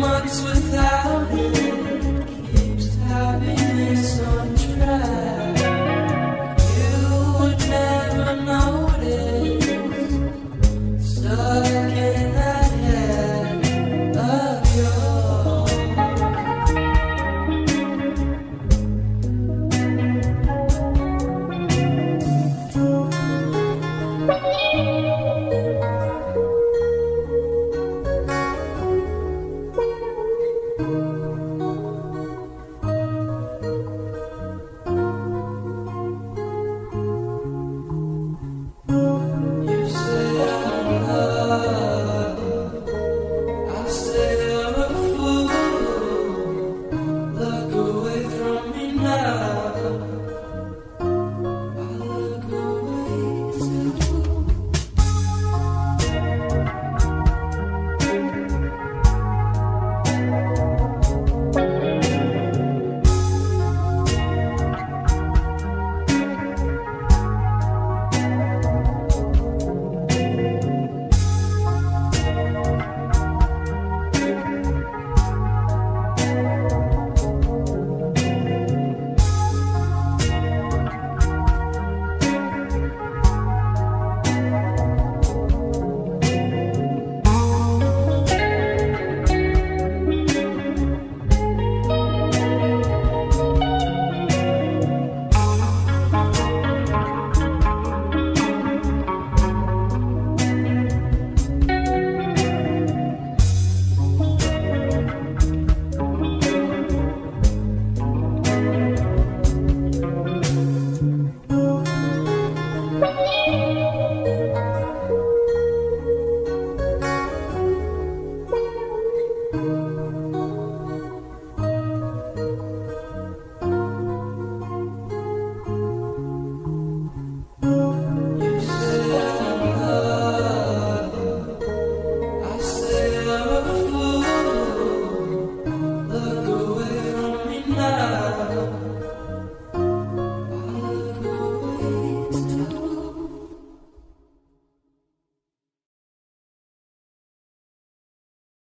Months.